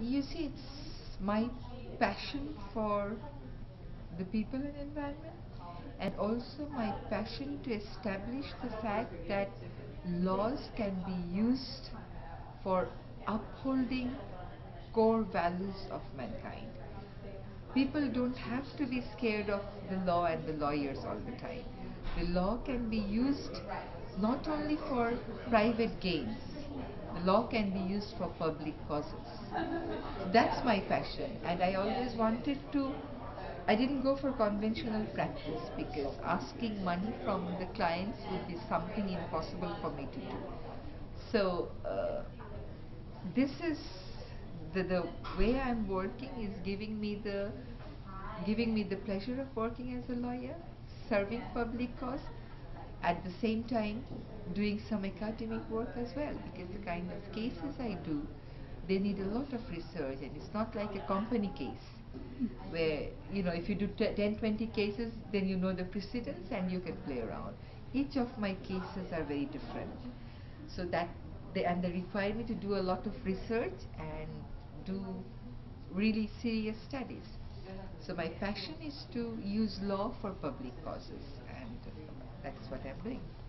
You see, it's my passion for the people and environment and also my passion to establish the fact that laws can be used for upholding core values of mankind. People don't have to be scared of the law and the lawyers all the time. The law can be used not only for private gains, law can be used for public causes. That's my passion and I always wanted to I didn't go for conventional practice because asking money from the clients would be something impossible for me to do. So uh, this is the, the way I'm working is giving me the giving me the pleasure of working as a lawyer, serving public cause, at the same time doing some academic work as well because the kind of cases I do, they need a lot of research and it's not like a company case where you know if you do 10 20 cases then you know the precedents and you can play around. Each of my cases are very different. So that they and they require me to do a lot of research and do really serious studies. So my passion is to use law for public causes that's what i'm doing